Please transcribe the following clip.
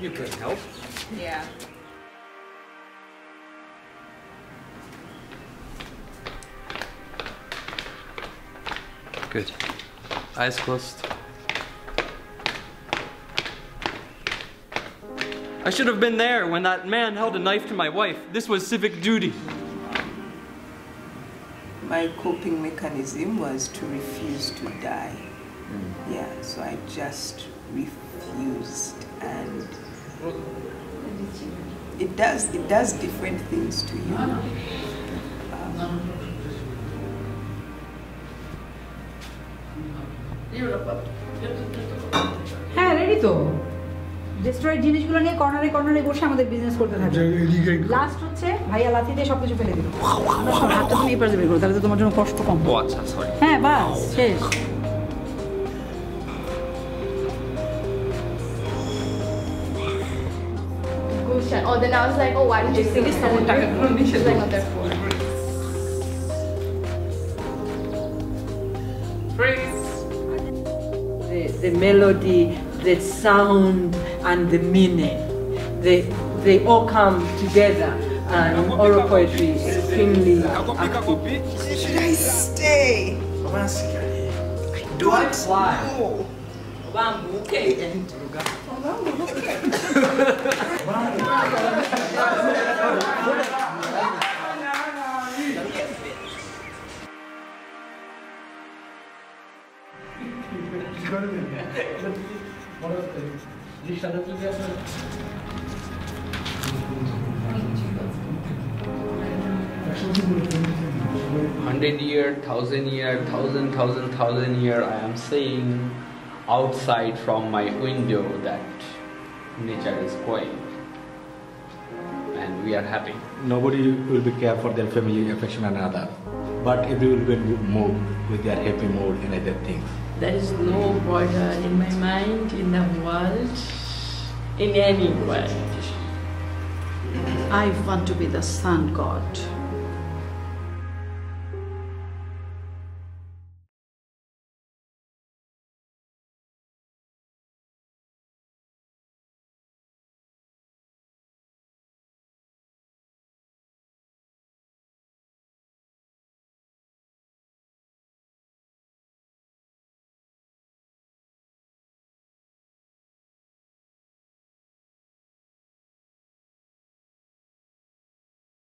You could help. Yeah. Good. Eyes closed. I should have been there when that man held a knife to my wife. This was civic duty. My coping mechanism was to refuse to die. Hmm. Yeah, so I just refused it does it does different things to you. Um, হ্যাঁ ready তো? Destroyed জিনিসগুলো নিয়ে কর্নারে কর্নারে বসে আমাদের business করতে থাকবে লাস্ট হচ্ছে ভাইয়া লাথি দিয়ে সব কিছু ফেলে দিল। হাতটা বের করো তাহলে তো তোমার জন্য কষ্ট কম। ও আচ্ছা সরি হ্যাঁ বাস শেষ। Gushan. Oh, then I was like, oh, why did you sing this song? She's like, oh, therefore. the, the melody, the sound, and the meaning. They, they all come together, and oral poetry is extremely active. Should I stay? I don't know. Hundred year, thousand year, thousand, thousand, thousand year, I am seeing outside from my window that nature is going. And we are happy. Nobody will be care for their family, affection and other. But everyone will be moved with their happy mood and other things. There is no border in my mind, in the world, in any world. I want to be the sun god.